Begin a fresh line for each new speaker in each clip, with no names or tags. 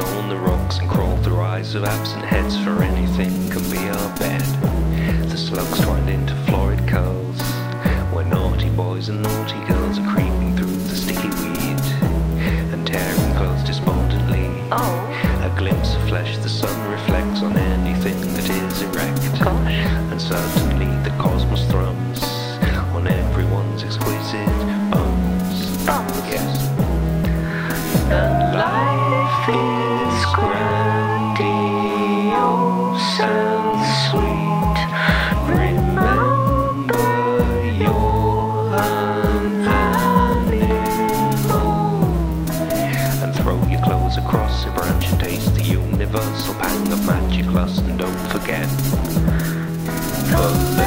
stone the rocks and crawl through eyes of absent heads for anything can be our bed. The slugs twined into florid curls, where naughty boys and naughty girls are creeping through the sticky weed and tearing clothes despondently.
Oh,
A glimpse of flesh the sun universal pang of magic lust. And don't forget Walerian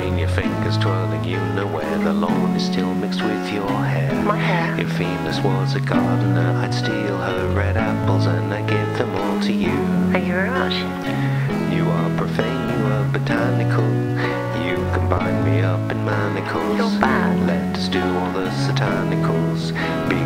between your fingers, twirling you know where the lawn is still mixed with your hair.
My hair.
If Venus was a gardener, I'd steal her red apples and I'd give them all to you.
Thank you very much.
You are profane, you are botanical. You combine me up in manacles.
You're bad.
Let us do all the satanicals, because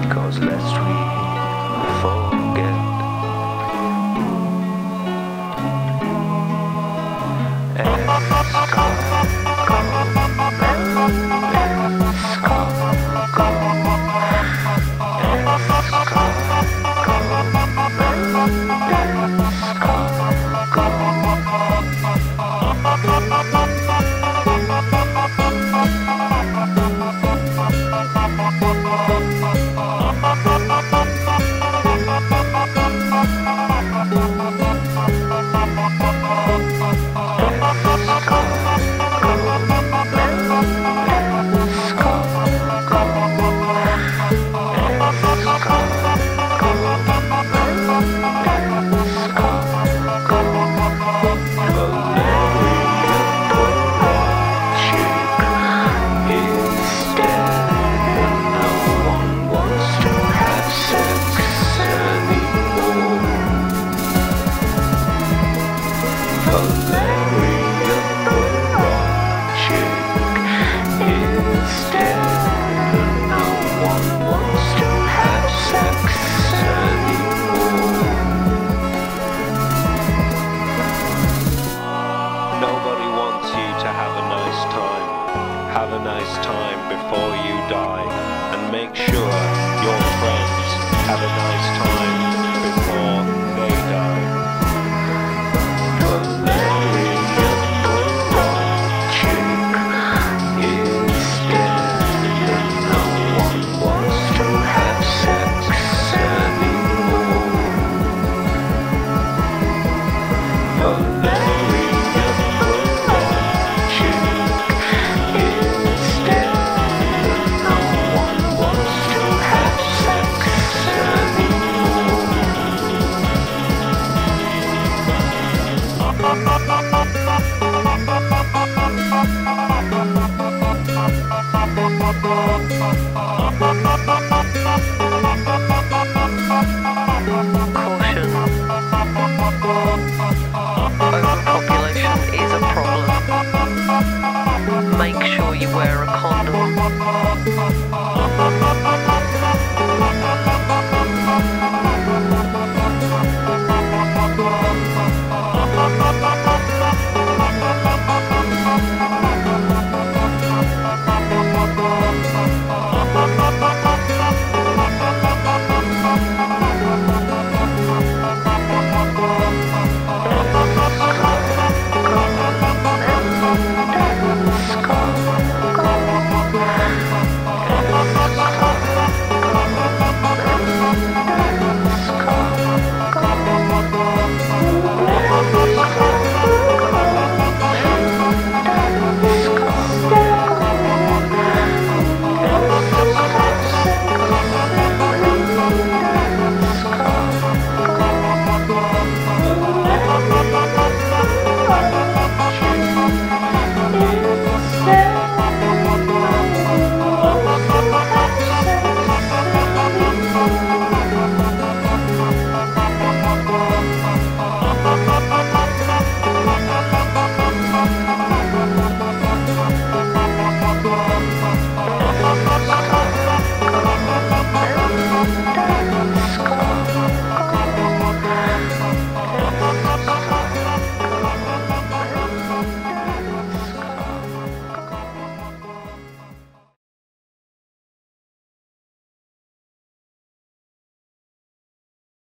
the. overpopulation is a problem. Make sure you wear a condom.